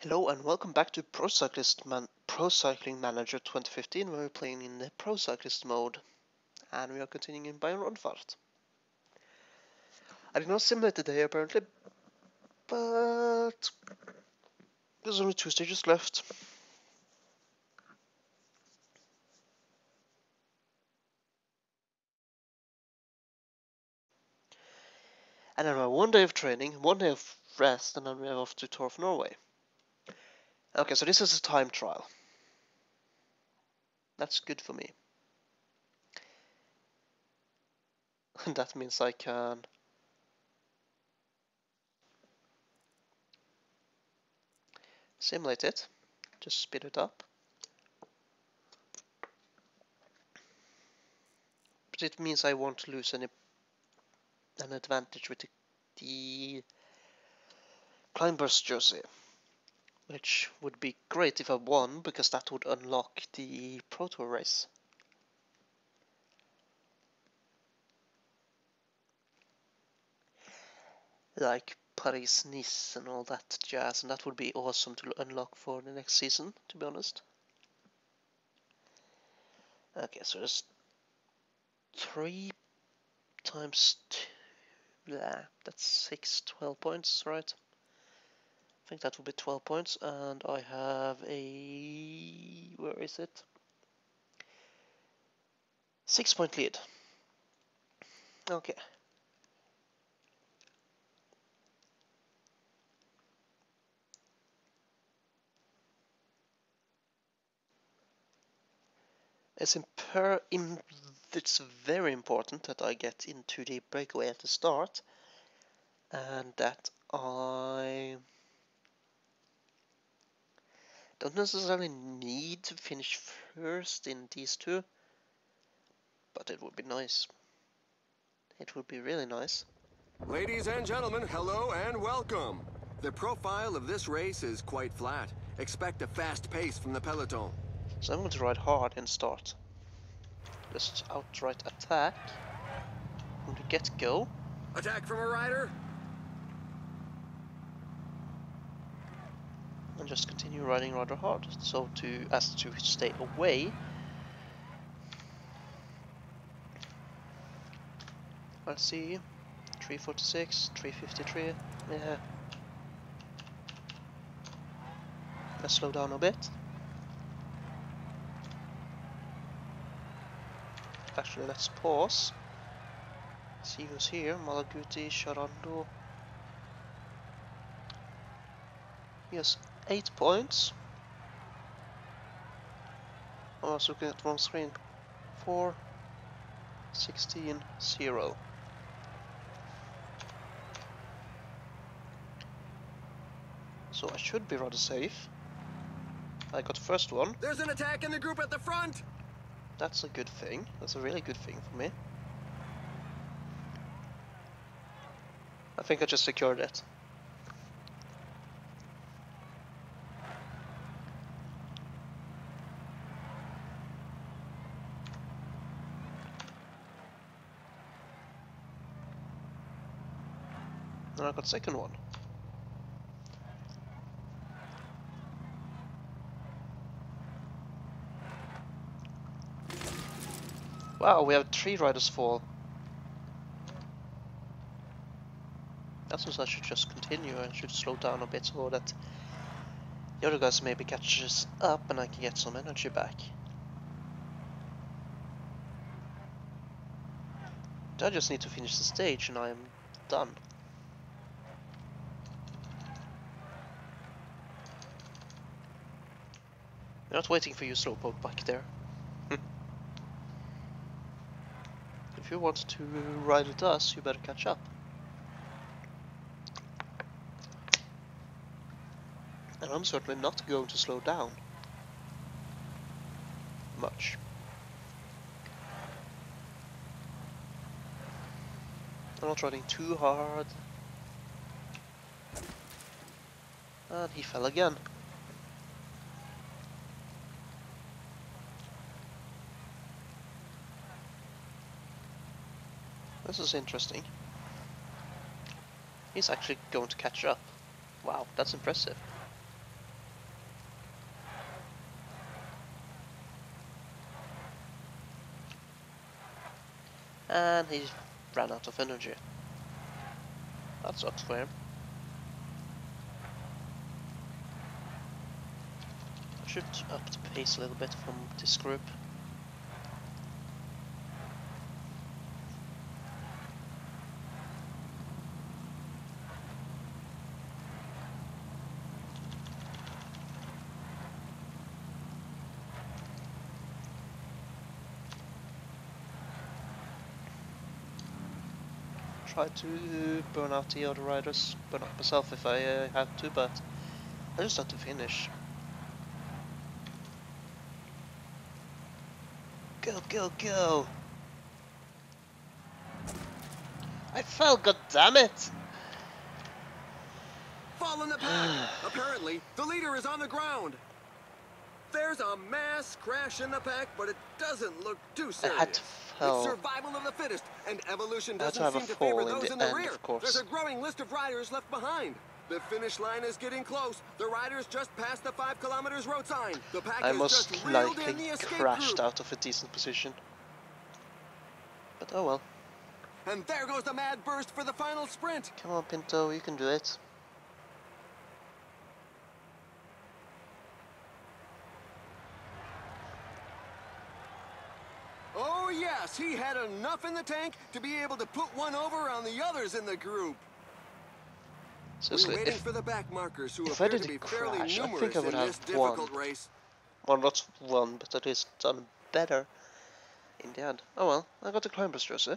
Hello and welcome back to Pro Cyclist Man Pro Cycling Manager 2015 where we're playing in the Pro Cyclist mode and we are continuing in Bayern Rundfahrt. I did not simulate today apparently, but there's only two stages left. And then have one day of training, one day of rest, and then we are off to Tour of Norway. Okay, so this is a time trial. That's good for me. And that means I can simulate it, just speed it up. But it means I won't lose any an advantage with the, the Climbers jersey which would be great if I won because that would unlock the Pro race. Like Paris-Nice and all that jazz, and that would be awesome to unlock for the next season, to be honest. Okay, so there's three times two, yeah, that's six, 12 points, right? I think that will be 12 points and I have a where is it? Six point lead. Okay. It's imper it's very important that I get into the breakaway at the start and that I don't necessarily need to finish first in these two, but it would be nice. It would be really nice. Ladies and gentlemen, hello and welcome. The profile of this race is quite flat. Expect a fast pace from the peloton. So I'm going to ride hard and start. Just outright attack. I'm going to get go. Attack from a rider? And just continue riding rather hard. So to as to stay away. Let's see. 346 353 yeah. Let's slow down a bit. Actually let's pause. See who's here. Malaguti Sharando yes 8 points. I was looking at one screen. 4, 16, 0. So I should be rather safe. I got first one. There's an attack in the group at the front! That's a good thing. That's a really good thing for me. I think I just secured it. And second one. Wow, we have three riders fall. That means I should just continue. I should slow down a bit so that the other guys maybe catches up and I can get some energy back. I just need to finish the stage and I am done. Not waiting for you, Slowpoke, back there. Hmm. if you want to ride with us, you better catch up. And I'm certainly not going to slow down. Much. I'm not riding too hard. And he fell again. This is interesting. He's actually going to catch up. Wow, that's impressive. And he ran out of energy. That sucks for him. I should up the pace a little bit from this group. Try to burn out the other riders, burn out myself if I uh, have to, but I just have to finish. Go, go, go! I fell, god damn it! Fall in the pack! Apparently, the leader is on the ground. There's a mass crash in the pack, but it doesn't look too serious. To It's survival of the fittest, and evolution I had to doesn't seem to favor fall in those the in the end, rear. of course. There's a growing list of riders left behind. The finish line is getting close. The riders just passed the five kilometers road sign. The pack I has most just reeled in the escape crashed group. out of a decent position. But oh well. And there goes the mad burst for the final sprint. Come on, Pinto, you can do it. Oh yes, he had enough in the tank to be able to put one over on the others in the group. We're waiting if for the back markers, who if I appear to didn't be fairly crash, I numerous think I would in have this won. difficult race. well not won, but at least done better in the end. Oh well, I got the climber's jersey.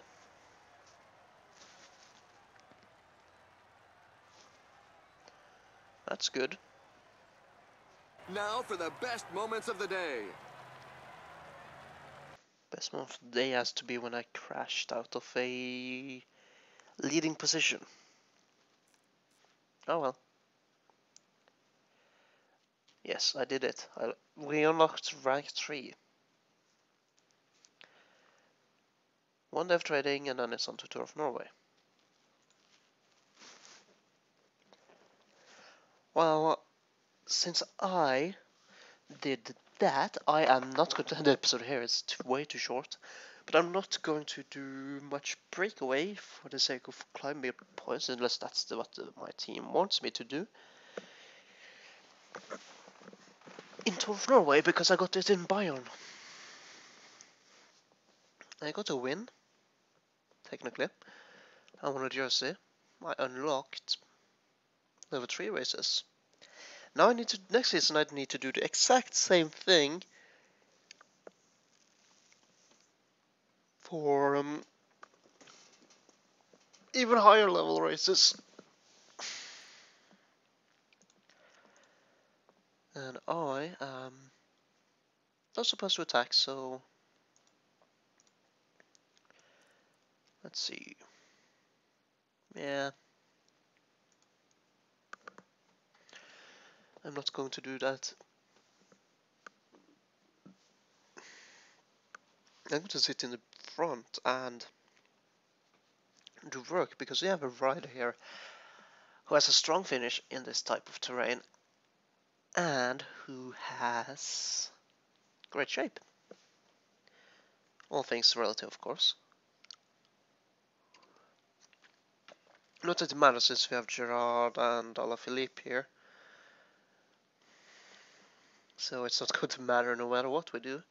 That's good. Now for the best moments of the day. Best moment of the day has to be when I crashed out of a leading position. Oh well. Yes, I did it. I, we unlocked rank 3. One dev trading and then it's on to Tour of Norway. Well, since I did that, I am not going to end the episode here. It's too, way too short. But I'm not going to do much breakaway for the sake of climbing points, unless that's the, what the, my team wants me to do. In Tour of Norway, because I got it in Bayern. I got a win, technically. I won a jersey. I unlocked level 3 races. Now I need to next season I need to do the exact same thing for um, even higher level races. And I am not supposed to attack, so let's see. Yeah. I'm not going to do that. I'm going to sit in the front and do work because we have a rider here who has a strong finish in this type of terrain and who has great shape. All things relative, of course. Not that it matters since we have Gerard and Alaphilippe here. So it's not going to matter no matter what we do.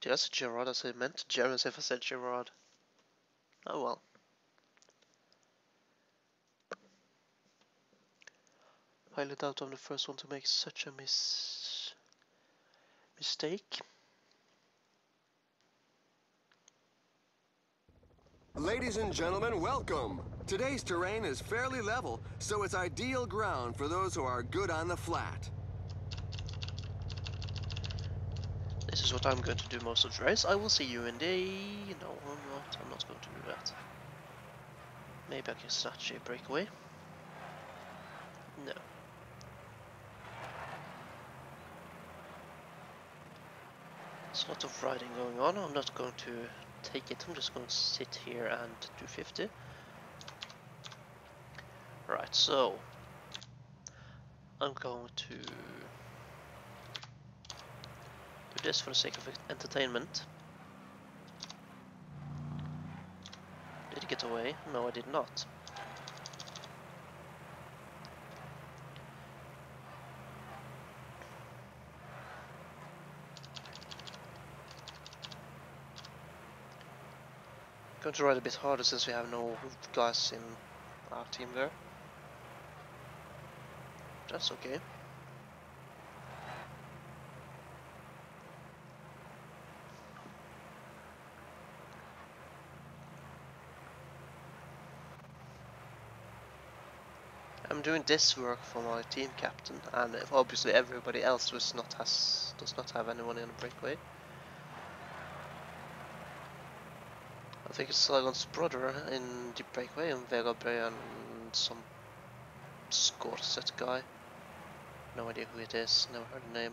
Did I say Gerard? I said meant German if I said Gerard. Oh well. Highly doubt I'm the first one to make such a mis mistake. Ladies and gentlemen, welcome. Today's terrain is fairly level, so it's ideal ground for those who are good on the flat. This is what I'm going to do most of the race. I will see you in the... No, I'm not. I'm not going to do that. Maybe I can snatch a breakaway. No. There's a lot of riding going on. I'm not going to take it. I'm just going to sit here and do 50. Right, so... I'm going to do this for the sake of entertainment. did get away. No, I did not. Going to ride a bit harder since we have no guys in our team there. That's okay. Doing this work for my team captain, and obviously everybody else does not has does not have anyone in the breakaway. I think it's Sagan's brother in the breakaway, and Vega Bray and some Scorset guy. No idea who it is, never heard the name.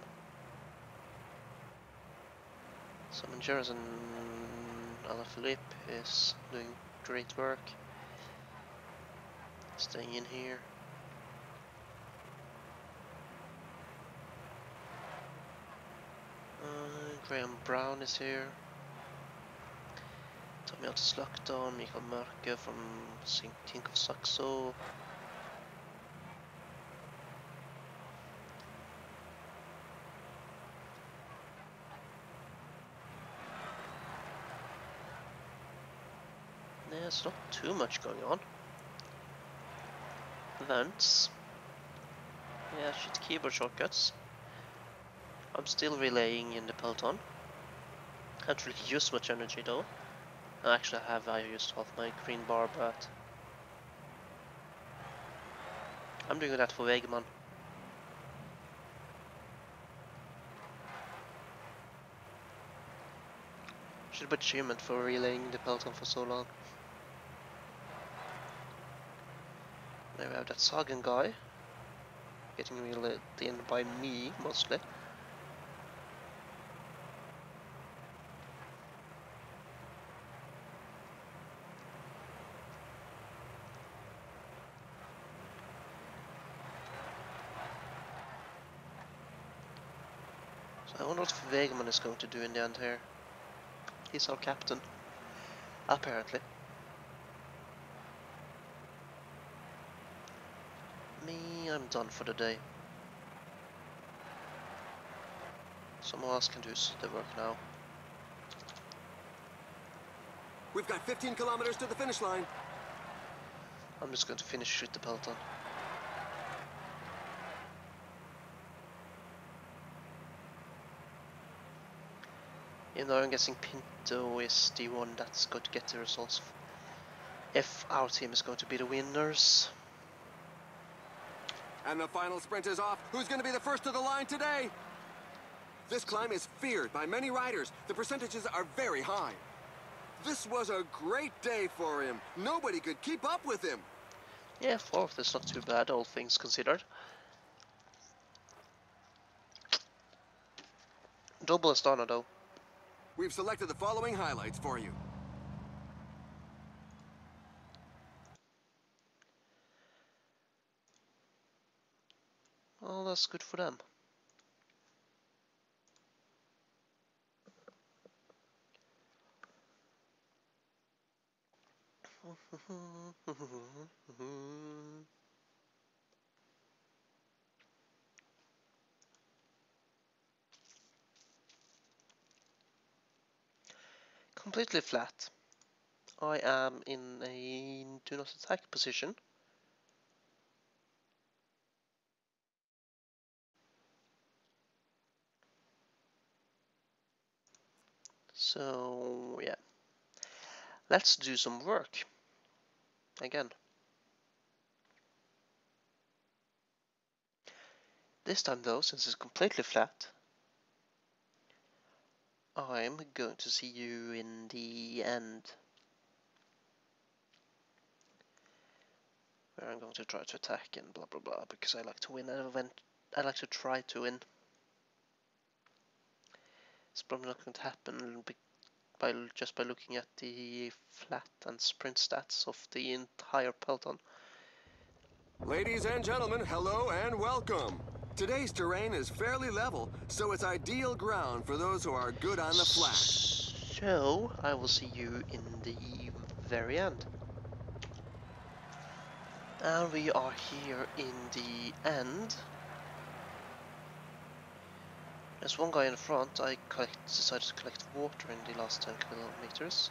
Some Endurance and Alaphilippe is doing great work. Staying in here. Uh, Graham Brown is here. Tommy Slakton, Mikael Mörke from Tinkoff-Saxo. There's not too much going on. Events. Yeah, shit keyboard shortcuts. I'm still relaying in the peloton. Haven't really used much energy though. Actually, I have I used half my green bar, but I'm doing that for Wegeman. Should be achievement for relaying the peloton for so long. There we have that Sagan guy. Getting relayed in by me, mostly. What Wegeman is going to do in the end here. He's our captain. Apparently. Me, I'm done for the day. Someone else can do the work now. We've got 15 kilometers to the finish line. I'm just going to finish shoot the peloton. Even though I'm guessing Pinto is the one that's going to get the results if our team is going to be the winners. And the final sprint is off. Who's going to be the first to the line today? This climb is feared by many riders. The percentages are very high. This was a great day for him. Nobody could keep up with him. Yeah, fourth is not too bad, all things considered. Double Astana though. We've selected the following highlights for you. Well, that's good for them. Completely flat. I am in a do not attack position. So yeah, let's do some work again. This time though, since it's completely flat, I'm going to see you in the end. Where I'm going to try to attack and blah blah blah because I like to win. I like to try to win. It's probably not going to happen by just by looking at the flat and sprint stats of the entire peloton. Ladies and gentlemen, hello and welcome. Today's terrain is fairly level, so it's ideal ground for those who are good on the flat. So, I will see you in the very end. And we are here in the end. There's one guy in front. I collect, decided to collect water in the last 10 kilometers.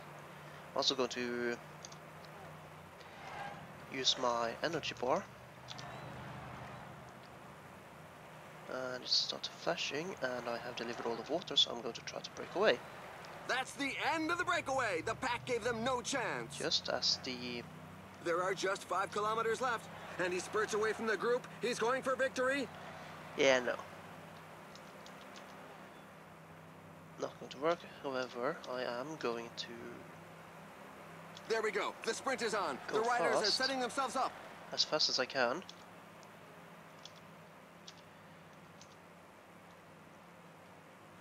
I'm also going to use my energy bar. And it started flashing and I have delivered all the water so I'm going to try to break away. That's the end of the breakaway. The pack gave them no chance. Just as the... There are just five kilometers left, and he spurts away from the group. He's going for victory. Yeah, no. Not going to work, however, I am going to There we go. The sprint is on. Go the riders are setting themselves up. as fast as I can.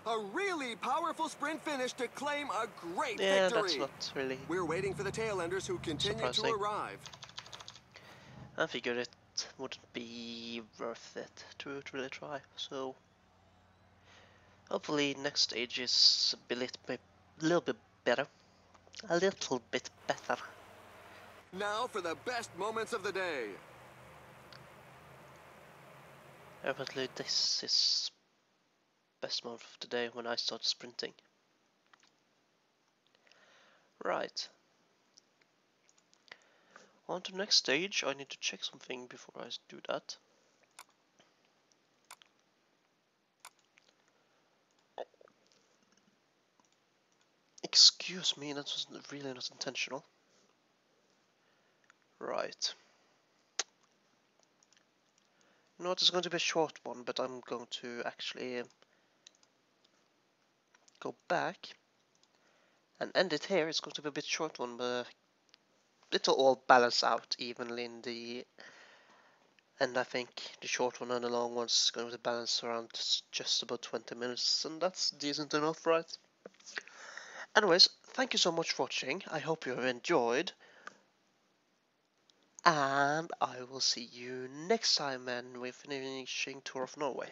A really powerful sprint finish to claim a great Yeah, victory. that's not really... We're waiting for the tailenders who continue to Surprising. arrive. I figured it wouldn't be worth it to, to really try, so... Hopefully next stage is a bit, bit, little bit better. A little bit better. Now for the best moments of the day. Apparently this is best month of the day when I start sprinting. Right. On to the next stage, I need to check something before I do that. Excuse me, that was really not intentional. Right. You know what, it's going to be a short one, but I'm going to actually go back and end it here. It's going to be a bit short one, but it'll all balance out evenly in the and I think the short one and the long one's going to balance around just about 20 minutes, and that's decent enough, right? Anyways, thank you so much for watching. I hope you have enjoyed. And I will see you next time and we're finishing Tour of Norway.